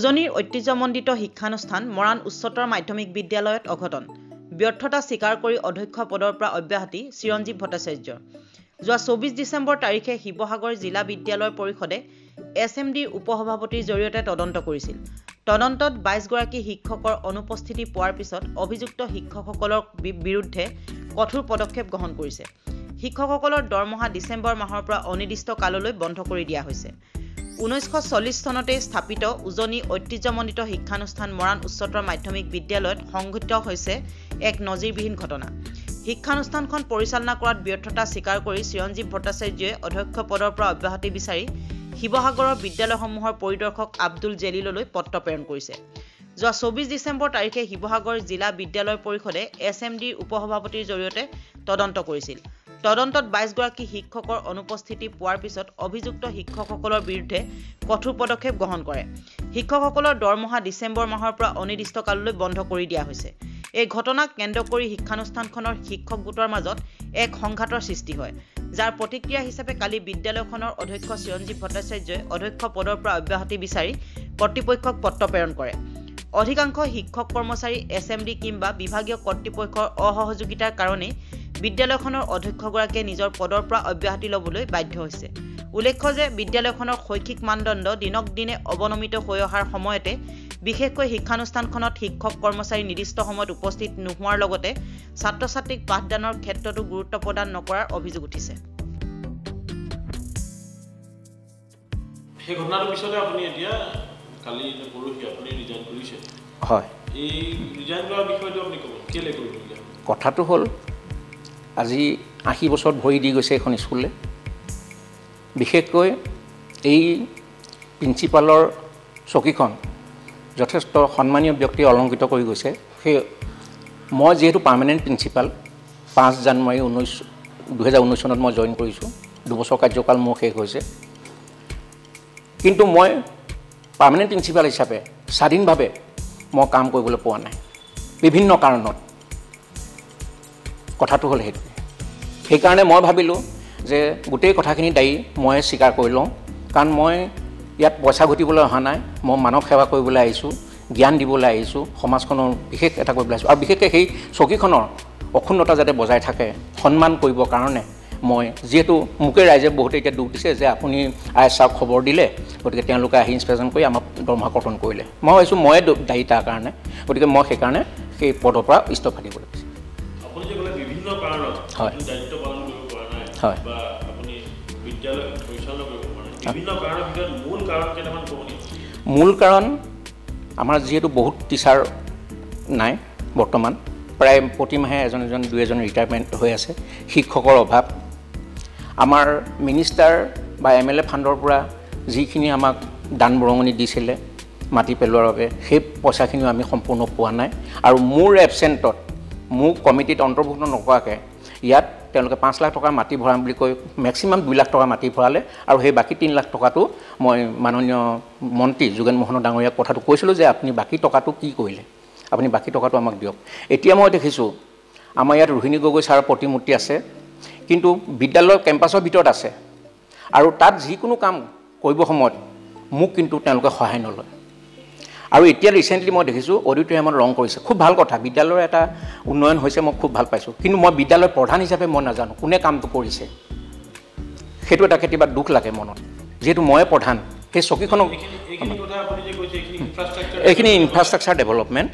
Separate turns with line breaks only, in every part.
উজনিৰ ঐতিহ্যমণ্ডিত শিক্ষানুষ্ঠান মৰাণ উচ্চতৰ মাধ্যমিক বিদ্যালয়ত অঘটন। ব্যৰ্থতা স্বীকাৰ কৰি অধ্যক্ষ পদৰ পৰা অব্যাহতি চিৰঞ্জীৱ ভট্টাচাৰ্যৰ। যোৱা চৌবিছ ডিচেম্বৰ তাৰিখে শিৱসাগৰ জিলা বিদ্যালয় পৰিষদে এছ এম ডিৰ উপসভাপতিৰ জৰিয়তে তদন্ত কৰিছিল। তদন্তত বাইছগৰাকী শিক্ষকৰ অনুপস্থিতি পোৱাৰ পিছত অভিযুক্ত শিক্ষকসকলৰ বিৰুদ্ধে কঠোৰ পদক্ষেপ গ্ৰহণ কৰিছে। শিক্ষকসকলৰ দৰমহা ডিচেম্বৰ মাহৰ পৰা অনিৰ্দিষ্ট কাললৈ বন্ধ কৰি দিয়া হৈছে। ঊনৈছশ চল্লিছ চনতেই স্থাপিত উজনি ঐতিহ্যমণ্ডিত শিক্ষানুষ্ঠান মৰাণ উচ্চতৰ মাধ্যমিক বিদ্যালয়ত সংঘটিত হৈছে এক নজিৰবিহীন ঘটনা। শিক্ষানুষ্ঠানখন পৰিচালনা কৰাত ব্যৰ্থতা স্বীকাৰ কৰি চিৰঞ্জীৱ ভট্টাচাৰ্যই অধ্যক্ষ পদৰ পৰা অব্যাহতি বিচাৰি শিৱসাগৰৰ বিদ্যালয়সমূহৰ পৰিদৰ্শক আব্দুল জেলিললৈ পত্ৰ প্ৰেৰণ কৰিছে। যোৱা চৌবিছ ডিচেম্বৰ তাৰিখে শিৱসাগৰ জিলা বিদ্যালয় পৰিষদে এছ এম ডিৰ উপসভাপতিৰ জৰিয়তে তদন্ত কৰিছিল। তদন্তত বাইছগৰাকী শিক্ষকৰ অনুপস্থিতি পোৱাৰ পিছত অভিযুক্ত শিক্ষকসকলৰ বিৰুদ্ধে কঠোৰ পদক্ষেপ গ্ৰহণ কৰে। শিক্ষকসকলৰ দৰমহা ডিচেম্বৰ মাহৰ পৰা অনিৰ্দিষ্টকাললৈ বন্ধ কৰি দিয়া হৈছে। এই ঘটনাক কেন্দ্ৰ কৰি শিক্ষানুষ্ঠানখনৰ শিক্ষক গোটৰ মাজত এক সংঘাতৰ সৃষ্টি হয় যাৰ প্ৰতিক্ৰিয়া হিচাপে কালি বিদ্যালয়খনৰ অধ্যক্ষ চিৰঞ্জীৱ ভট্টাচাৰ্যই অধ্যক্ষ পদৰ পৰা অব্যাহতি বিচাৰি কৰ্তৃপক্ষক পত্ৰ প্ৰেৰণ কৰে। অধিকাংশ শিক্ষক কৰ্মচাৰী এছ এম ডি কিম্বা বিভাগীয় কৰ্তৃপক্ষৰ অসহযোগিতাৰ কাৰণেই বিদ্যালয়খনৰ অধ্যক্ষগৰাকীয়ে নিজৰ পদৰ পৰা অব্যাহতি ল'বলৈ বাধ্য হৈছে। উল্লেখ্য যে বিদ্যালয়খনৰ শৈক্ষিক মানদণ্ড দিনক দিনে অৱনমিত হৈ অহাৰ সময়তে বিশেষকৈ শিক্ষানুষ্ঠানখনত শিক্ষক কৰ্মচাৰী নিৰ্দিষ্ট সময়ত উপস্থিত নোহোৱাৰ লগতে ছাত্ৰ ছাত্ৰীক পাঠদানৰ ক্ষেত্ৰতো গুৰুত্ব প্ৰদান নকৰাৰ অভিযোগ উঠিছে।
সেই ঘটনাটোৰ পিছতে আপুনি এতিয়া কালি পৰহি আপুনি ৰিজাইন কৰিছে।
হয়।
এই ৰিজাইন কৰাৰ বিষয়টো আপুনি ক'ব কেলৈ কৰিবলগীয়া হ'ল?
কথাটো হ'ল আজি আশী বছৰত ভৰি দি গৈছে এখন স্কুলে বিশেষকৈ এই প্ৰিন্সিপালৰ চকীখন যথেষ্ট সন্মানীয় ব্যক্তিয়ে অলংকৃত কৰি গৈছে। সেই মই যিহেতু পাৰ্মানেণ্ট প্ৰিন্সিপাল পাঁচ জানুৱাৰী ঊনৈছ দুহেজাৰ ঊনৈছ চনত মই জইন কৰিছোঁ। দুবছৰ কাৰ্যকাল মোৰ শেষ হৈছে। কিন্তু মই পাৰ্মানেণ্ট প্ৰিন্সিপাল হিচাপে স্বাধীনভাৱে মই কাম কৰিবলৈ পোৱা নাই। বিভিন্ন কাৰণত। কথাটো হ'ল সেইটো। সেইকাৰণে মই ভাবিলোঁ যে গোটেই কথাখিনি দায়ী মই স্বীকাৰ কৰি লওঁ। কাৰণ মই ইয়াত পইচা ঘটিবলৈ অহা নাই মই মানৱ সেৱা কৰিবলৈ আহিছোঁ জ্ঞান দিবলৈ আহিছোঁ সমাজখনৰ বিশেষ এটা কৰিবলৈ আহিছোঁ। আৰু বিশেষকৈ সেই চকীখনৰ অক্ষুণ্ণতা যাতে বজাই থাকে সন্মান কৰিবৰ কাৰণে মই যিহেতু মোকে ৰাইজে বহুতে এতিয়া দুখ দিছে যে আপুনি আই এছ আৰক খবৰ দিলে গতিকে তেওঁলোকে আহি ইনস্পেকশ্যন কৰি আমাক দৰমহা কৰ্তন কৰিলে। মই ভাবিছোঁ ময়ে দায়ী তাৰ কাৰণে গতিকে মই সেইকাৰণে সেই পদৰ পৰা ইস্তফা দিবলৈ হয়।
দায়িত্ব পালন কৰিব পৰা নাই
হয়।
বা আপুনি বিদ্যালয় পৰিচালনা কৰিব পৰা নাই বিভিন্ন কাৰণৰ ভিতৰত মূল কাৰণ কেইটামান ক'ব
মূল কাৰণ আমাৰ যিহেতু বহুত টিচাৰ নাই বৰ্তমান প্ৰায় প্ৰতিমাহে এজন এজন দুই এজন ৰিটায়াৰমেণ্ট হৈ আছে শিক্ষকৰ অভাৱ আমাৰ মিনিষ্টাৰ বা এম এল এ ফাণ্ডৰ পৰা যিখিনি আমাক দান বৰঙণি দিছিলে মাটি পেলোৱাৰ বাবে সেই পইচাখিনিও আমি সম্পূৰ্ণ পোৱা নাই আৰু মোৰ এবচেণ্টত মোক কমিটিত অন্তৰ্ভুক্ত নকৰাকৈ ইয়াত তেওঁলোকে পাঁচ লাখ টকাৰ মাটি ভৰাম বুলি কৈ মেক্সিমাম দুই লাখ টকা মাটি ভৰালে আৰু সেই বাকী তিনি লাখ টকাটো মই মাননীয় মন্ত্ৰী যোগেন মোহন ডাঙৰীয়াক কথাটো কৈছিলোঁ যে আপুনি বাকী টকাটো কি কৰিলে? আপুনি বাকী টকাটো আমাক দিয়ক। এতিয়া মই দেখিছোঁ আমাৰ ইয়াত ৰোহিণী গগৈ ছাৰৰ প্ৰতিমূৰ্তি আছে কিন্তু বিদ্যালয়ৰ কেম্পাছৰ ভিতৰত আছে। আৰু তাত যিকোনো কাম কৰিব সময়ত মোক কিন্তু তেওঁলোকে সহায় নলয়। আৰু এতিয়া ৰিচেণ্টলি মই দেখিছোঁ অডিটৰিয়ামত ৰং কৰিছে। খুব ভাল কথা। বিদ্যালয়ৰ এটা উন্নয়ন হৈছে মই খুব ভাল পাইছোঁ। কিন্তু মই বিদ্যালয়ৰ প্ৰধান হিচাপে মই নাজানো কোনে কামটো কৰিছে। সেইটো এটা কেতিয়াবা দুখ লাগে মনত। যিহেতু ময়ে প্ৰধান সেই চকীখনক
এইখিনি ইনফ্ৰাষ্ট্ৰাকচাৰ
ডেভেলপমেণ্ট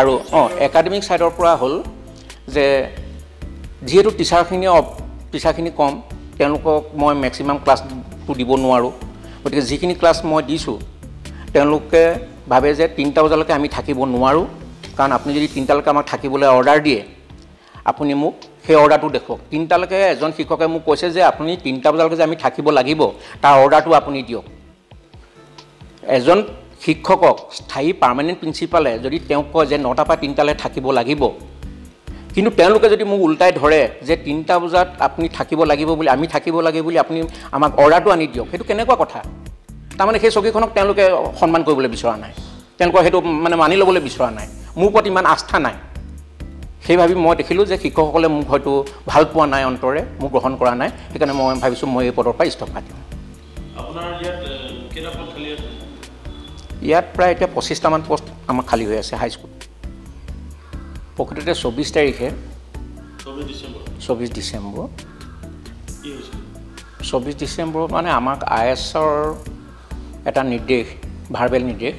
আৰু অঁ একাডেমিক ছাইডৰ পৰা হ'ল যে যিহেতু টিচাৰখিনি টিচাৰখিনি কম তেওঁলোকক মই মেক্সিমাম ক্লাছটো দিব নোৱাৰোঁ। গতিকে যিখিনি ক্লাছ মই দিছোঁ তেওঁলোকে ভাবে যে তিনিটা বজালৈকে আমি থাকিব নোৱাৰোঁ কাৰণ আপুনি যদি তিনিটালৈকে আমাক থাকিবলৈ অৰ্ডাৰ দিয়ে আপুনি মোক সেই অৰ্ডাৰটো দেখুৱাওক। তিনিটালৈকে এজন শিক্ষকে মোক কৈছে যে আপুনি তিনিটা বজালৈকে যে আমি থাকিব লাগিব তাৰ অৰ্ডাৰটো আপুনি দিয়ক। এজন শিক্ষকক স্থায়ী পাৰ্মানেণ্ট প্ৰিন্সিপালে যদি তেওঁক কয় যে নটাৰ পৰা তিনিটালৈ থাকিব লাগিব কিন্তু তেওঁলোকে যদি মোক ওলটাই ধৰে যে তিনিটা বজাত আপুনি থাকিব লাগিব বুলি আমি থাকিব লাগে বুলি আপুনি আমাক অৰ্ডাৰটো আনি দিয়ক সেইটো কেনেকুৱা কথা? তাৰমানে সেই চকীখনক তেওঁলোকে সন্মান কৰিবলৈ বিচৰা নাই। তেওঁলোকৰ সেইটো মানে মানি ল'বলৈ বিচৰা নাই। মোৰ ওপৰত ইমান আস্থা নাই। সেই ভাবি মই দেখিলোঁ যে শিক্ষকসকলে মোক হয়তো ভাল পোৱা নাই অন্তৰে মোক গ্ৰহণ কৰা নাই। সেইকাৰণে মই ভাবিছোঁ মই এই পদৰ পৰা ইস্তফা দিওঁ।
ইয়াত
প্ৰায় এতিয়া পঁচিছটামান পষ্ট আমাৰ খালী হৈ আছে হাইস্কুল। প্ৰকৃততে চৌবিছ তাৰিখে।
চৌবিছ ডিচেম্বৰ।
চৌবিছ ডিচেম্বৰত মানে আমাক আই এছৰ এটা নিৰ্দেশ ভাৰ্বেল নিৰ্দেশ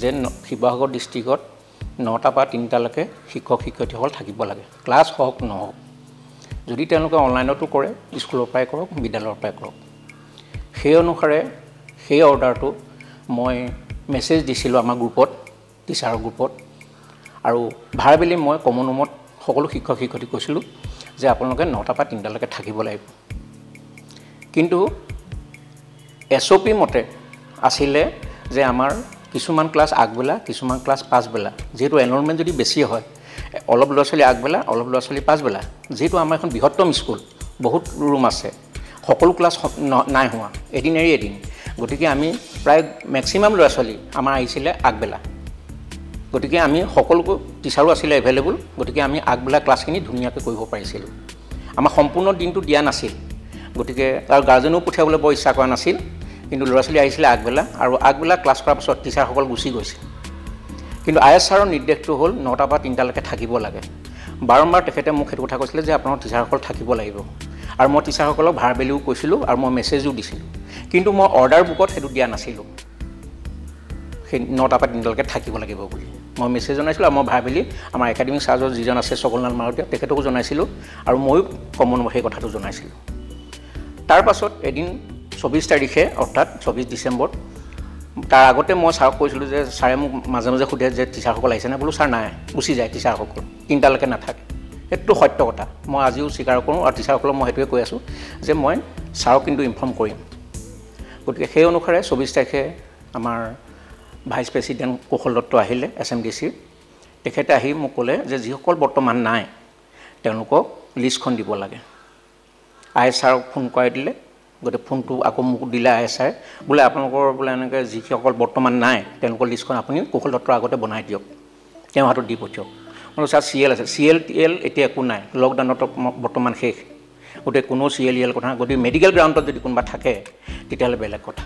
যে শিৱসাগৰ ডিষ্ট্ৰিক্টত নটাৰ পৰা তিনিটালৈকে শিক্ষক শিক্ষয়িত্ৰীসকল থাকিব লাগে। ক্লাছ হওক নহওক যদি তেওঁলোকে অনলাইনতো কৰে স্কুলৰ পৰাই কৰক বিদ্যালয়ৰ পৰাই কৰক। সেই অনুসাৰে সেই অৰ্ডাৰটো মই মেছেজ দিছিলোঁ আমাৰ গ্ৰুপত টিচাৰৰ গ্ৰুপত আৰু ভাৰ্বেলি মই কমন ৰুমত সকলো শিক্ষক শিক্ষয়িত্ৰীক কৈছিলোঁ যে আপোনালোকে নটাৰ পৰা তিনিটালৈকে থাকিব লাগিব। কিন্তু এছ অ' পি মতে আছিলে যে আমাৰ কিছুমান ক্লাছ আগবেলা কিছুমান ক্লাছ পাছবেলা। যিহেতু এনৰলমেণ্ট যদি বেছি হয় অলপ ল'ৰা ছোৱালী আগবেলা অলপ ল'ৰা ছোৱালী পাছবেলা। যিহেতু আমাৰ এখন বৃহত্তম স্কুল বহুত ৰুম আছে। সকলো ক্লাছ নাই হোৱা এদিন এৰি এদিন। গতিকে আমি প্ৰায় মেক্সিমাম ল'ৰা ছোৱালী আমাৰ আহিছিলে আগবেলা। গতিকে আমি সকলো টিচাৰো আছিলে এভেইলেবল গতিকে আমি আগবেলা ক্লাছখিনি ধুনীয়াকৈ কৰিব পাৰিছিলোঁ। আমাৰ সম্পূৰ্ণ দিনটো দিয়া নাছিল। গতিকে আৰু গাৰ্জেনেও পঠিয়াবলৈ বৰ ইচ্ছা কৰা নাছিল। কিন্তু ল'ৰা ছোৱালী আহিছিলে আগবেলা আৰু আগবেলা ক্লাছ কৰাৰ পাছত টিচাৰসকল গুচি গৈছে। কিন্তু আই এছ ছাৰৰ নিৰ্দেশটো হ'ল নটাৰ পৰা তিনিটালৈকে থাকিব লাগে। বাৰম্বাৰ তেখেতে মোক সেইটো কথা কৈছিলে যে আপোনালোকৰ টিচাৰসকল থাকিব লাগিব। আৰু মই টিচাৰসকলক ভাৰ্বেলিও কৈছিলোঁ আৰু মই মেছেজো দিছিলোঁ। কিন্তু মই অৰ্ডাৰ বুকত সেইটো দিয়া নাছিলোঁ। সেই নটাৰ পৰা তিনিটালৈকে থাকিব লাগিব বুলি। মই মেছেজ জনাইছিলোঁ আৰু মই ভাবিলি আমাৰ একাডেমিক চাৰ্জৰ যিজন আছে চকলনাথ মাৰুতীয়া তেখেতকো জনাইছিলোঁ আৰু ময়ো কমন সেই কথাটো জনাইছিলোঁ। তাৰ পাছত এদিন চৌবিছ তাৰিখে অৰ্থাৎ চৌবিছ ডিচেম্বৰত। তাৰ আগতে মই ছাৰক কৈছিলোঁ যে ছাৰে মোক মাজে মাজে সোধে যে টিচাৰসকল আহিছেনে বোলো ছাৰ নাই গুচি যায় টিচাৰসকল তিনিটালৈকে নাথাকে। সেইটো সত্য কথা। মই আজিও স্বীকাৰ কৰোঁ আৰু টিচাৰসকলক মই সেইটোৱে কৈ আছোঁ যে মই ছাৰক কিন্তু ইনফৰ্ম কৰিম। গতিকে সেই অনুসাৰে চৌবিছ তাৰিখে আমাৰ ভাইচ প্ৰেছিডেণ্ট কুশল দত্ত আহিলে এছ এম ডি চিৰ তেখেতে আহি মোক ক'লে যে যিসকল বৰ্তমান নাই তেওঁলোকক লিষ্টখন দিব লাগে। আই এছ ফোন কৰাই দিলে। গতিকে ফোনটো আকৌ মোক দিলে আই এছ ছাৰে বোলে আপোনালোকৰ বোলে এনেকৈ যিসকল বৰ্তমান নাই তেওঁলোকৰ লিষ্টখন আপুনি কুশল দত্তৰ আগতে বনাই দিয়ক। তেওঁ হাতত দি পঠিয়াওক। মই ছাৰ চি এল আছে। চি এল টি এল এতিয়া একো নাই। লকডাউনত বৰ্তমান শেষ। গতিকে কোনো চি এল ই এল কথা। গতিকে মেডিকেল গ্ৰাউণ্ডত যদি কোনোবা থাকে তেতিয়াহ'লে বেলেগ কথা।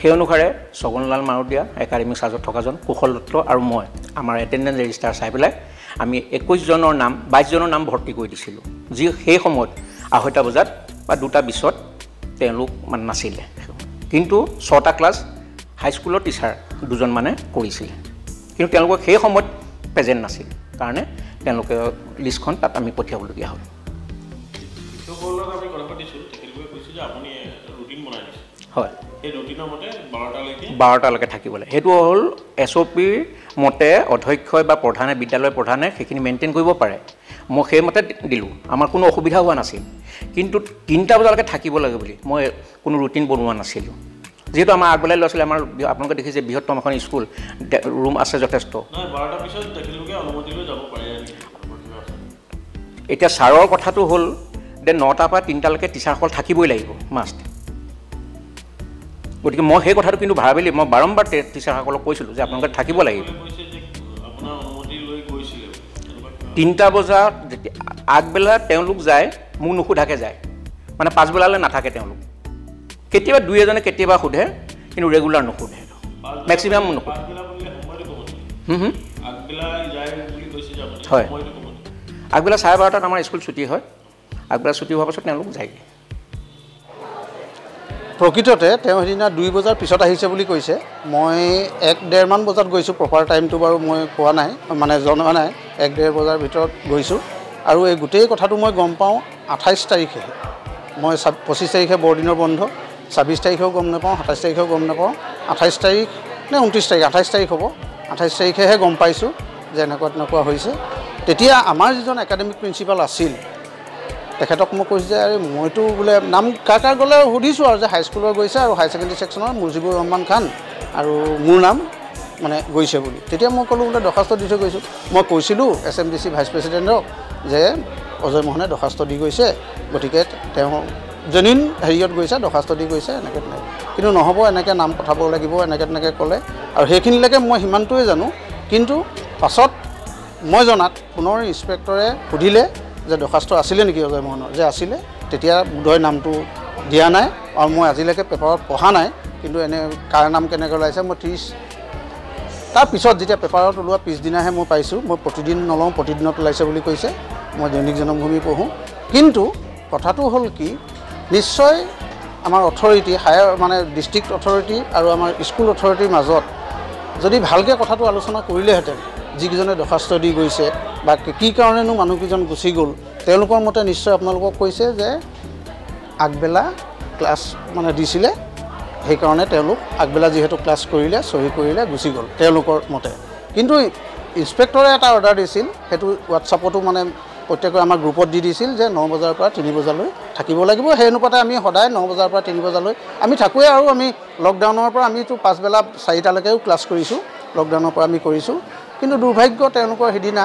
সেই অনুসাৰে ছগনলাল মাৰুতীয়া একাডেমিক চাৰ্জত থকাজন কুশল দত্ত আৰু মই আমাৰ এটেণ্ডেঞ্চ ৰেজিষ্টাৰ চাই পেলাই আমি একৈছজনৰ নাম বাইছজনৰ নাম ভৰ্তি কৰি দিছিলোঁ। যি সেই সময়ত আঢ়ৈটা বজাত বা দুটা বিছত তেওঁলোক মানে নাছিলে। কিন্তু ছটা ক্লাছ হাইস্কুলৰ টিচাৰ দুজনমানে কৰিছিলে। কিন্তু তেওঁলোকক সেই সময়ত প্ৰেজেণ্ট নাছিল কাৰণে তেওঁলোকে লিষ্টখন তাত আমি পঠিয়াবলগীয়া হ'ল।
শিক্ষকসকলৰ আমি কথা পাতিছোঁ তেখেতলোকে কৈছে যে আপুনি ৰুটিন বনাই দিছে।
হয়।
বাৰটালৈকে?
থাকিবলৈ। সেইটো হ'ল এছ অ' পিৰ মতে অধ্যক্ষই বা প্ৰধানে বিদ্যালয়ৰ প্ৰধানে সেইখিনি মেইনটেইন কৰিব পাৰে। মই সেইমতে দিলোঁ। আমাৰ কোনো অসুবিধা হোৱা নাছিল। কিন্তু তিনিটা বজালৈকে থাকিব লাগে বুলি মই কোনো ৰুটিন বনোৱা নাছিলোঁ। যিহেতু আমাৰ আগবেলাই ল'ৰা ছোৱালী আমাৰ আপোনালোকে দেখিছে বৃহত্তম এখন স্কুল ৰুম আছে যথেষ্ট? এতিয়া ছাৰৰ কথাটো হ'ল যে নটাৰ পৰা তিনিটালৈকে টিচাৰসকল থাকিবই লাগিব মাষ্ট। গতিকে মই সেই কথাটো কিন্তু ভাবিলি মই বাৰম্বাৰ টিচাৰসকলক কৈছিলোঁ যে আপোনালোকে থাকিব লাগিব। তিনিটা বজাত আগবেলা তেওঁলোক যায় মোক নুসোধাকৈ যায়। মানে পাছবেলালৈ নাথাকে তেওঁলোক। কেতিয়াবা দুই এজনে কেতিয়াবা সোধে কিন্তু ৰেগুলাৰ নুসোধে। মেক্সিমাম নুসোধে। হয়। আগবেলা চাৰে বাৰটাত আমাৰ স্কুল ছুটী হয়। আগবেলা ছুটী হোৱাৰ পাছত তেওঁলোক যায়গৈ।
প্ৰকৃততে তেওঁ সেইদিনা দুই বজাৰ পিছত আহিছে বুলি কৈছে। মই এক ডেৰমান বজাত গৈছোঁ প্ৰপাৰ টাইমটো বাৰু মই কোৱা নাই মানে জনোৱা নাই। এক ডেৰ বজাৰ ভিতৰত গৈছোঁ। আৰু এই গোটেই কথাটো মই গম পাওঁ আঠাইছ তাৰিখে। মই ছাব পঁচিছ তাৰিখে বৰদিনৰ বন্ধ ছাব্বিছ তাৰিখেও গম নাপাওঁ সাতাইছ তাৰিখেও গম নাপাওঁ। আঠাইছ তাৰিখ নে ঊনত্ৰিছ তাৰিখ আঠাইছ তাৰিখ হ'ব। আঠাইছ তাৰিখেহে গম পাইছোঁ যে এনেকুৱা তেনেকুৱা হৈছে। তেতিয়া আমাৰ যিজন একাডেমিক প্ৰিন্সিপাল আছিল তেখেতক মই কৈছোঁ যে আৰে মইতো বোলে নাম কাৰ কাৰ গ'লে সুধিছোঁ আৰু যে হাইস্কুলৰ গৈছে আৰু হায়াৰ ছেকেণ্ডেৰী ছেকশ্যনৰ মুজিবুৰ ৰহমান খান আৰু মোৰ নাম মানে গৈছে বুলি। তেতিয়া মই ক'লোঁ বোলে দৰ্খাস্ত দি থৈ গৈছোঁ। মই কৈছিলোঁ S M D C vice প্ৰেচিডেণ্টক যে অজয় মোহনে দৰ্খাস্ত দি গৈছে গতিকে তেওঁ জেনুইন হেৰিয়ত গৈছে দৰ্খাস্ত দি গৈছে এনেকৈ তেনেকৈ। কিন্তু নহ'ব এনেকৈ নাম পঠাব লাগিব এনেকৈ তেনেকৈ ক'লে। আৰু সেইখিনিলৈকে মই সিমানটোৱে জানো। কিন্তু পাছত মই জনাত পুনৰ ইনস্পেক্টৰে সুধিলে যে দৰ্খাস্ত আছিলে নেকি অজয় মোহনৰ? যে আছিলে তেতিয়া বোধহয় নামটো দিয়া নাই আৰু মই আজিলৈকে পেপাৰত পঢ়া নাই কিন্তু এনে কাৰ নাম কেনেকৈ ওলাইছে মই ত্ৰিছ তাৰপিছত যেতিয়া পেপাৰত ওলোৱা পিছদিনাহে মই পাইছোঁ মই প্ৰতিদিন নলওঁ প্ৰতিদিনত ওলাইছে বুলি কৈছে মই দৈনিক জনমভূমি পঢ়োঁ। কিন্তু কথাটো হ'ল কি নিশ্চয় আমাৰ অথৰিটি হায়াৰ মানে ডিষ্ট্ৰিক্ট অথৰিটি আৰু আমাৰ স্কুল অথৰিটিৰ মাজত যদি ভালকৈ কথাটো আলোচনা কৰিলেহেঁতেন যিকেইজনে দৰ্খাস্ত দি গৈছে বা কি কাৰণেনো মানুহকেইজন গুচি গ'ল তেওঁলোকৰ মতে নিশ্চয় আপোনালোকক কৈছে যে আগবেলা ক্লাছ মানে দিছিলে সেইকাৰণে তেওঁলোক আগবেলা যিহেতু ক্লাছ কৰিলে চহী কৰিলে গুচি গ'ল তেওঁলোকৰ মতে। কিন্তু ইনস্পেক্টৰে এটা অৰ্ডাৰ দিছিল সেইটো হোৱাটছআপতো মানে প্ৰত্যেকে আমাৰ গ্ৰুপত দি দিছিল যে ন বজাৰ পৰা তিনি বজালৈ থাকিব লাগিব। সেই অনুপাতে আমি সদায় ন বজাৰ পৰা তিনি বজালৈ আমি থাকোঁৱেই আৰু আমি লকডাউনৰ পৰা আমিতো পাছবেলা চাৰিটালৈকেও ক্লাছ কৰিছোঁ লকডাউনৰ পৰা আমি কৰিছোঁ। কিন্তু দুৰ্ভাগ্য তেওঁলোকৰ সিদিনা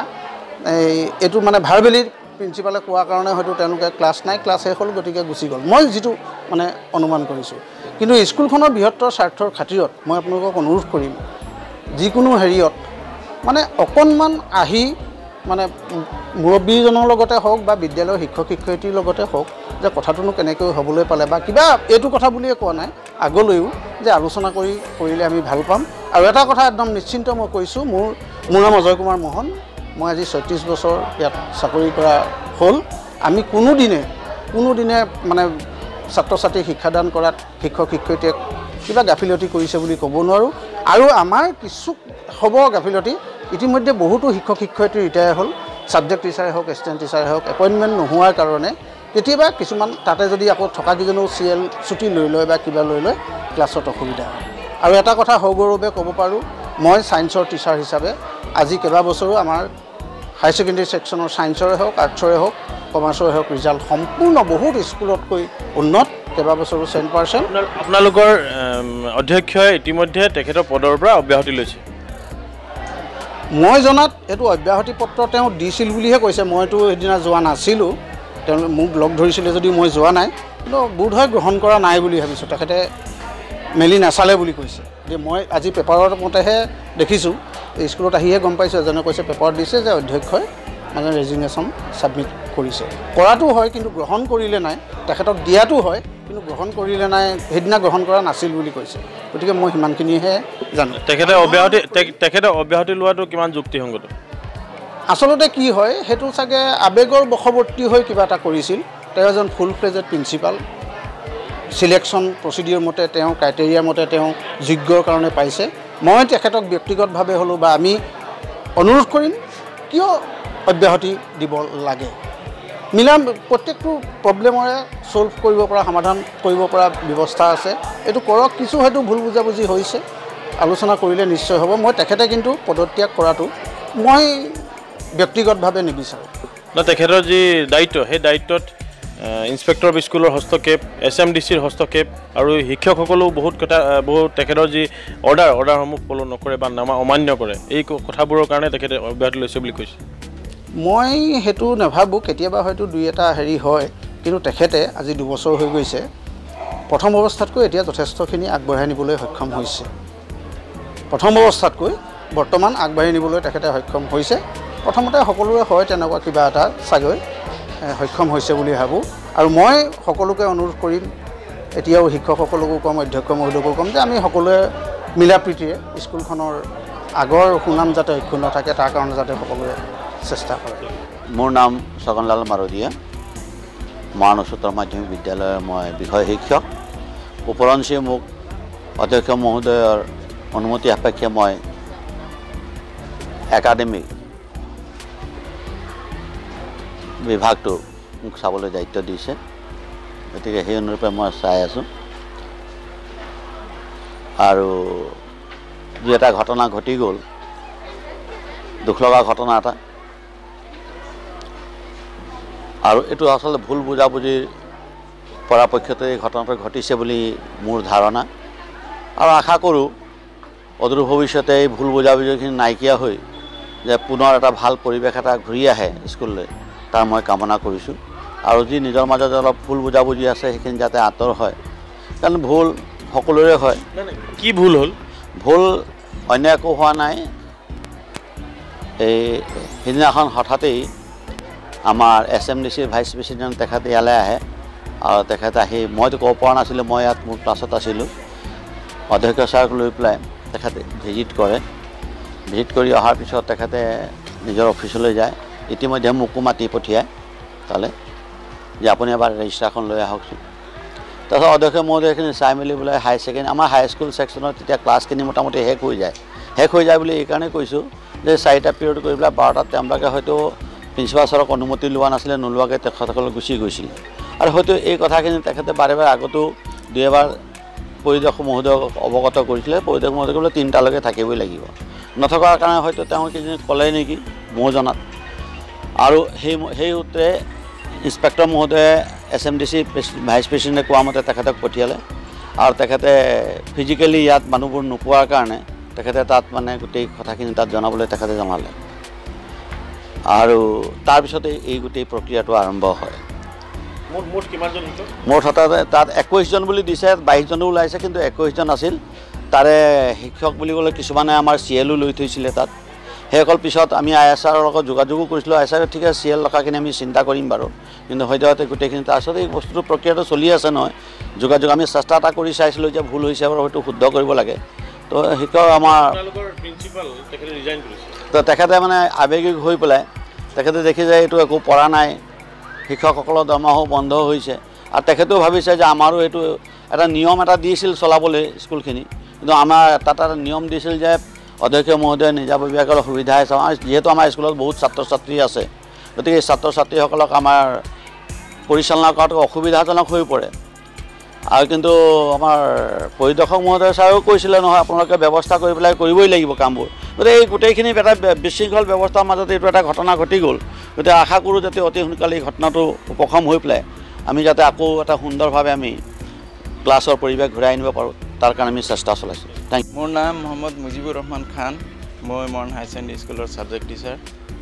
এই এইটো মানে ভাৰবেলি প্ৰিন্সিপালে কোৱাৰ কাৰণে হয়তো তেওঁলোকে ক্লাছ নাই ক্লাছ শেষ হ'ল গতিকে গুচি গ'ল। মই যিটো মানে অনুমান কৰিছোঁ। কিন্তু স্কুলখনৰ বৃহত্তৰ স্বাৰ্থৰ খাতিৰত মই আপোনালোকক অনুৰোধ কৰিম যিকোনো হেৰিয়ত মানে অকণমান আহি মানে মুৰব্বীজনৰ লগতে হওক বা বিদ্যালয়ৰ শিক্ষক শিক্ষয়িত্ৰীৰ লগতে হওক যে কথাটোনো কেনেকৈ হ'বলৈ পালে বা কিবা এইটো কথা বুলিয়ে কোৱা নাই আগলৈও যে আলোচনা কৰি কৰিলে আমি ভাল পাম। আৰু এটা কথা একদম নিশ্চিন্ত মই কৈছোঁ মোৰ মোৰ নাম অজয় কুমাৰ মোহন মই আজি ছয়ত্ৰিছ বছৰ ইয়াত চাকৰি কৰা হ'ল। আমি কোনোদিনে কোনোদিনে মানে ছাত্ৰ ছাত্ৰীক শিক্ষাদান কৰাত শিক্ষক শিক্ষয়িত্ৰীয়ে কিবা গাফিলতি কৰিছে বুলি ক'ব নোৱাৰোঁ। আৰু আমাৰ কিছু হ'ব গাফিলতি ইতিমধ্যে বহুতো শিক্ষক শিক্ষয়িত্ৰী ৰিটায়াৰ হ'ল। ছাবজেক্ট টিচাৰে হওক এছিষ্টেণ্ট টিচাৰে হওক এপইণ্টমেণ্ট নোহোৱাৰ কাৰণে কেতিয়াবা কিছুমান তাতে যদি আকৌ থকাকেইজনেও চি এল ছুটি লৈ লয় বা কিবা লৈ লয় ক্লাছত অসুবিধা হয়। আৰু এটা কথা সগৌৰৱে ক'ব পাৰোঁ মই ছায়েন্সৰ টিচাৰ হিচাপে আজি কেইবাবছৰো আমাৰ হায়াৰ ছেকেণ্ডেৰী ছেকশ্যনৰ ছায়েন্সৰে হওক আৰ্টছৰে হওক কমাৰ্চৰে হওক ৰিজাল্ট সম্পূৰ্ণ বহুত স্কুলতকৈ উন্নত কেইবাবছৰো চেণ্ট পাৰ্চেণ্ট।
আপোনালোকৰ অধ্যক্ষই ইতিমধ্যে তেখেতৰ পদৰ পৰা অব্যাহতি লৈছে।
মই জনাত এইটো অব্যাহতি পত্ৰ তেওঁ দিছিল বুলিহে কৈছে মইতো সেইদিনা যোৱা নাছিলোঁ। তেওঁ মোক লগ ধৰিছিলে যদিও মই যোৱা নাই। কিন্তু বোধহয় গ্ৰহণ কৰা নাই বুলি ভাবিছোঁ। তেখেতে মেলি নাচালে বুলি কৈছে। গতিকে মই আজি পেপাৰৰ মতেহে দেখিছোঁ স্কুলত আহিহে গম পাইছোঁ এজনে কৈছে পেপাৰত দিছে যে অধ্যক্ষই মানে ৰেজিগনেশ্যন ছাবমিট কৰিছে। কৰাটো হয় কিন্তু গ্ৰহণ কৰিলে নাই তেখেতক দিয়াটো হয় কিন্তু গ্ৰহণ কৰিলে নাই সেইদিনা গ্ৰহণ কৰা নাছিল বুলি কৈছে। গতিকে মই সিমানখিনিহে জানো।
তেখেতে অব্যাহতি তেখেতে অব্যাহতি লোৱাটো কিমান যুক্তিসংগত?
আচলতে কি হয় সেইটো চাগে আৱেগৰ বশৱৰ্তী হৈ কিবা এটা কৰিছিল। তেওঁ এজন ফুল ফ্লেজেড প্ৰিন্সিপাল চিলেকশ্যন প্ৰচিডিঅ'ৰ মতে তেওঁ ক্ৰাইটেৰিয়াৰ মতে তেওঁ যোগ্যৰ কাৰণে পাইছে। মই তেখেতক ব্যক্তিগতভাৱে হ'লেও বা আমি অনুৰোধ কৰিম কিয় অব্যাহতি দিব লাগে? মিলা প্ৰত্যেকটো প্ৰব্লেমৰে ছল্ভ কৰিব পৰা সমাধান কৰিব পৰা ব্যৱস্থা আছে। এইটো কৰক কিছু হয়তো ভুল বুজাবুজি হৈছে আলোচনা কৰিলে নিশ্চয় হ'ব। মই তেখেতে কিন্তু পদত্যাগ কৰাটো মই ব্যক্তিগতভাৱে নিবিচাৰোঁ।
তেখেতৰ যি দায়িত্ব সেই দায়িত্বত ইনস্পেক্টৰ অফ স্কুলৰ হস্তক্ষেপ এছ এম ডি চিৰ হস্তক্ষেপ আৰু শিক্ষকসকলেও বহুত কথা বহুত তেখেতৰ যি অৰ্ডাৰ অৰ্ডাৰসমূহ ফ'ল' নকৰে বা নামা অমান্য কৰে এই কথাবোৰৰ কাৰণে তেখেতে অব্যাহতি লৈছে বুলি কৈছে।
মই সেইটো নাভাবোঁ কেতিয়াবা হয়তো দুই এটা হেৰি হয় কিন্তু তেখেতে আজি দুবছৰ হৈ গৈছে প্ৰথম অৱস্থাতকৈ এতিয়া যথেষ্টখিনি আগবঢ়াই নিবলৈ সক্ষম হৈছে। প্ৰথম অৱস্থাতকৈ বৰ্তমান আগবাঢ়ি নিবলৈ তেখেতে সক্ষম হৈছে। প্ৰথমতে সকলোৰে হয় তেনেকুৱা কিবা এটা চাগৈ। সক্ষম হৈছে বুলি ভাবোঁ। আৰু মই সকলোকে অনুৰোধ কৰিম এতিয়াও শিক্ষকসকলকো ক'ম অধ্যক্ষ মহোদয়কো ক'ম যে আমি সকলোৱে মিলা প্ৰীতিৰে স্কুলখনৰ আগৰ সুনাম যাতে অক্ষুণ্ণ থাকে তাৰ কাৰণে যাতে সকলোৱে চেষ্টা কৰে।
মোৰ নাম ছগনলাল মাৰদীয়া। মৰাণ উচ্চতৰ মাধ্যমিক বিদ্যালয়ৰ মই বিষয় শিক্ষক। উপৰঞ্চি মোক অধ্যক্ষ মহোদয়ৰ অনুমতি সাপেক্ষে মই একাডেমিক বিভাগটো মোক চাবলৈ দায়িত্ব দিছে। গতিকে সেই অনুৰূপে মই চাই আছোঁ। আৰু যি এটা ঘটনা ঘটি গ'ল দুখ লগা ঘটনা এটা। আৰু এইটো আচলতে ভুল বুজাবুজিৰ পৰাপক্ষতে এই ঘটনাটো ঘটিছে বুলি মোৰ ধাৰণা। আৰু আশা কৰোঁ অদূৰ ভৱিষ্যতে এই ভুল বুজাবুজিখিনি নাইকিয়া হৈ যে পুনৰ এটা ভাল পৰিৱেশ এটা ঘূৰি আহে স্কুললৈ। তাৰ মই কামনা কৰিছোঁ। আৰু যি নিজৰ মাজত অলপ ভুল বুজাবুজি আছে সেইখিনি যাতে আঁতৰ হয়। কাৰণ ভুল সকলোৰে হয়।
কি ভুল হ'ল?
ভুল অন্য একো হোৱা নাই। এই সিদিনাখন হঠাতেই আমাৰ এছ এম ডি চিৰ ভাইচ প্ৰেচিডেণ্ট তেখেত ইয়ালৈ আহে। আৰু তেখেতে আহি মইতো ক'ব পৰা নাছিলোঁ মই ইয়াত মোৰ ক্লাছত আছিলোঁ। অধ্যক্ষ ছাৰক লৈ পেলাই তেখেতে ভিজিট কৰে। ভিজিট কৰি অহাৰ পিছত তেখেতে নিজৰ অফিচলৈ যায়। ইতিমধ্যে মোকো মাতি পঠিয়ায় তালৈ যে আপুনি এবাৰ ৰেজিষ্টাৰখন লৈ আহকচোন। তাৰপিছত অধ্যক্ষ মহোদয়খিনি চাই মেলি বোলে হাই ছেকেণ্ডেৰী আমাৰ হাইস্কুল ছেকশ্যনত তেতিয়া ক্লাছখিনি মোটামুটি শেষ হৈ যায়। শেষ হৈ যায় বুলি এইকাৰণে কৈছোঁ যে চাৰিটা পিৰিয়ড কৰি পেলাই বাৰটাত তেওঁলোকে হয়তো প্ৰিন্সিপাল ছাৰক অনুমতি লোৱা নাছিলে নোলোৱাকৈ তেখেতসকলে গুচি গৈছিলে। আৰু হয়তো এই কথাখিনি তেখেতে বাৰে বাৰে আগতো দুই এবাৰ পৰিদৰ্শক মহোদয়ক অৱগত কৰিছিলে। পৰিদৰ্শক মহোদয়ক বোলে তিনিটালৈকে থাকিবই লাগিব। নথকাৰ কাৰণে হয়তো তেওঁ কিজানি ক'লে নেকি ময়ো জনাত। আৰু সেই সেই সূত্ৰে ইনস্পেক্টৰ মহোদয়ে S M D C vice প্ৰেচিডেণ্টে কোৱা মতে তেখেতক পঠিয়ালে। আৰু তেখেতে ফিজিকেলি ইয়াত মানুহবোৰ নোপোৱাৰ কাৰণে তেখেতে তাত মানে গোটেই কথাখিনি তাত জনাবলৈ তেখেতে জনালে। আৰু তাৰপিছতে এই গোটেই প্ৰক্ৰিয়াটো আৰম্ভ হয়। মোৰ হঠাতে তাত একৈছজন বুলি দিছে বাইছজনো ওলাইছে কিন্তু একৈছজন আছিল। তাৰে শিক্ষক বুলি ক'লে কিছুমানে আমাৰ চি এলো লৈ থৈছিলে তাত। সেইসকল পিছত আমি আই এছ আৰৰ লগত যোগাযোগো কৰিছিলোঁ। আই এছ আৰে ঠিক আছে চি এল ৰখাখিনি আমি চিন্তা কৰিম বাৰু। কিন্তু সদ্যহতে গোটেইখিনি তাৰপিছত এই বস্তুটো প্ৰক্ৰিয়াটো চলি আছে নহয়। যোগাযোগ আমি চেষ্টা এটা কৰি চাইছিলোঁ যে ভুল হৈছে বাৰু হয়তো শুদ্ধ কৰিব লাগে। তো শিক্ষক আমাৰ তো তেখেতে মানে আৱেগিক হৈ পেলাই তেখেতে দেখি যে এইটো একো পৰা নাই। শিক্ষকসকলৰ দৰমহাও বন্ধ হৈছে। আৰু তেখেতেও ভাবিছে যে আমাৰো এইটো এটা নিয়ম এটা দিছিল চলাবলৈ স্কুলখিনি। কিন্তু আমাৰ তাত এটা নিয়ম দিছিল যে অধ্যক্ষ মহোদয়ে নিজাববীয়াকৈ সুবিধা আছে। আমাৰ যিহেতু আমাৰ স্কুলত বহুত ছাত্ৰ ছাত্ৰী আছে। গতিকে ছাত্ৰ ছাত্ৰীসকলক আমাৰ পৰিচালনা কৰাটো অসুবিধাজনক হৈ পৰে। আৰু কিন্তু আমাৰ পৰিদৰ্শক মহোদয় ছাৰেও কৈছিলে নহয় আপোনালোকে ব্যৱস্থা কৰি পেলাই কৰিবই লাগিব কামবোৰ। গতিকে এই গোটেইখিনি এটা বিশৃংখল ব্যৱস্থাৰ মাজতে এইটো এটা ঘটনা ঘটি গ'ল। গতিকে আশা কৰোঁ যাতে অতি সোনকালে এই ঘটনাটো উপশম হৈ পেলাই আমি যাতে আকৌ এটা সুন্দৰভাৱে আমি ক্লাছৰ পৰিৱেশ ঘূৰাই আনিব পাৰোঁ। তাৰ কাৰণে আমি চেষ্টা চলাইছোঁ।
মোৰ নাম মহম্মদ মুজিবুৰ ৰহমান খান। মই মৰাণ হায়াৰ ছেকেণ্ডেৰী স্কুলৰ ছাবজেক্ট টিচাৰ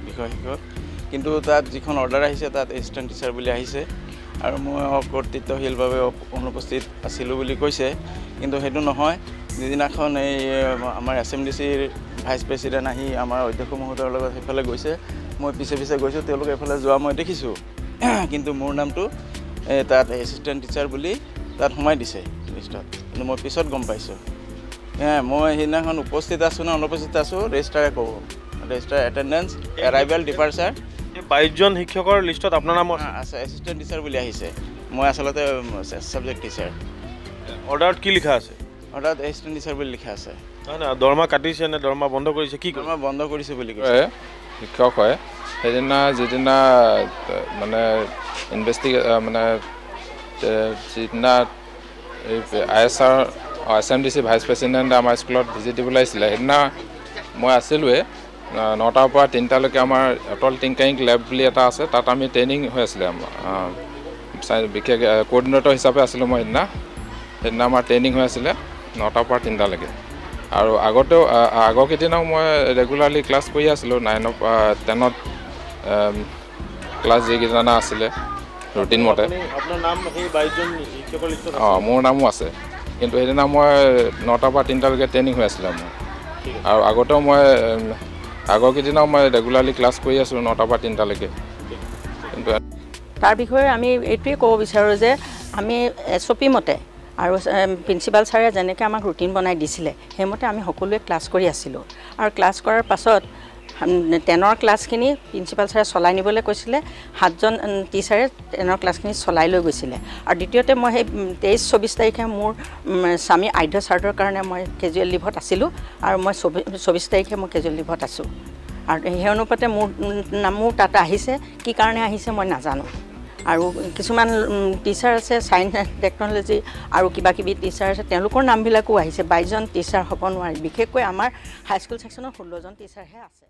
বিষয় শিক্ষক। কিন্তু তাত যিখন অৰ্ডাৰ আহিছে তাত এছিষ্টেণ্ট টিচাৰ বুলি আহিছে। আৰু মই কৰ্তৃত্বশীলভাৱে অপ- অনুপস্থিত আছিলোঁ বুলি কৈছে। কিন্তু সেইটো নহয়। যিদিনাখন এই আমাৰ এছ এম ডি চিৰ ভাইচ প্ৰেচিডেণ্ট আহি আমাৰ অধ্যক্ষ মহোদয়ৰ লগত সেইফালে গৈছে মই পিছে পিছে গৈছোঁ তেওঁলোকে এইফালে যোৱা মই দেখিছোঁ। কিন্তু মোৰ নামটো তাত এছিষ্টেণ্ট টিচাৰ বুলি তাত সোমাই দিছে লিষ্টত। কিন্তু মই পিছত গম পাইছোঁ। মই সেইদিনাখন উপস্থিত আছোঁ নে অনুপস্থিত আছোঁ ৰেজিষ্টাৰে ক'ব ৰেজিষ্টাৰ এটেণ্ডেঞ্চ এৰাইভেল ডিপাৰ্চাৰ
বাইছজন শিক্ষকৰ লিষ্টত আপোনাৰ নাম আছে?
এছিষ্টেণ্ট টিচাৰ বুলি আহিছে। মই আচলতে ছাবজেক্ট টিচাৰ
অৰ্ডাৰত কি লিখা আছে?
অৰ্ডাৰত এছিষ্টেণ্ট টিচাৰ বুলি লিখা আছে।
দৰমহা কাটিছে নে দৰমহা বন্ধ কৰিছে কি
মই বন্ধ কৰিছোঁ বুলি কৈছে।
শিক্ষক হয় সেইদিনা যিদিনা মানে ইনভেষ্টিগে মানে যিদিনা এই I S R S M D C vice প্ৰেচিডেণ্টে আমাৰ স্কুলত ভিজিট দিবলৈ আহিছিলে। সেইদিনা মই আছিলোঁৱে নটাৰ পৰা তিনিটালৈকে আমাৰ অটল টিংকাৰিং লেব বুলি এটা আছে তাত আমি ট্ৰেইনিং হৈ আছিলে। বিশেষ কোঅৰ্ডিনেটৰ হিচাপে আছিলোঁ মই সেইদিনা। সেইদিনা আমাৰ ট্ৰেইনিং হৈ আছিলে নটাৰ পৰা তিনিটালৈকে। আৰু আগতেও আগৰ কেইদিনাও মই ৰেগুলাৰলি ক্লাছ কৰি আছিলোঁ নাইনৰ পৰা টেনত ক্লাছ যিকেইজনা আছিলে ৰুটিন মতে। অঁ মোৰ নামো আছে। কিন্তু সেইদিনা মই নটাৰ পৰা তিনিটালৈকে ট্ৰেইনিং হৈ আছিলে মোৰ। আৰু আগতেও মই আগৰ কেইদিনাও মই ৰেগুলাৰলি ক্লাছ কৰি আছোঁ নটাৰ পৰা তিনিটালৈকে। কিন্তু
তাৰ বিষয়ে আমি এইটোৱে ক'ব বিচাৰোঁ যে আমি এছ অ' পি মতে আৰু প্ৰিন্সিপাল ছাৰে যেনেকৈ আমাক ৰুটিন বনাই দিছিলে সেইমতে আমি সকলোৱে ক্লাছ কৰি আছিলোঁ। আৰু ক্লাছ কৰাৰ পাছত টেনৰ ক্লাছখিনি প্ৰিন্সিপাল ছাৰে চলাই নিবলৈ কৈছিলে সাতজন টিচাৰে টেনৰ ক্লাছখিনি চলাই লৈ গৈছিলে। আৰু দ্বিতীয়তে মই সেই তেইছ চৌবিছ তাৰিখে মোৰ স্বামী আধ্য চাৰ্টৰ কাৰণে মই কেজুৱেল লিভত আছিলোঁ আৰু মই চৌবিছ চৌবিছ তাৰিখে মই কেজুৱেল লিভত আছোঁ। আৰু সেই অনুপাতে মোৰ নামো তাত আহিছে কি কাৰণে আহিছে মই নাজানো। আৰু কিছুমান টিচাৰ আছে ছায়েন্স টেকন'লজি আৰু কিবা কিবি টিচাৰ আছে তেওঁলোকৰ নামবিলাকো আহিছে। বাইছজন টিচাৰ হ'ব নোৱাৰি। বিশেষকৈ আমাৰ হাইস্কুল ছেকশ্যনত ষোল্লজন টিচাৰহে আছে।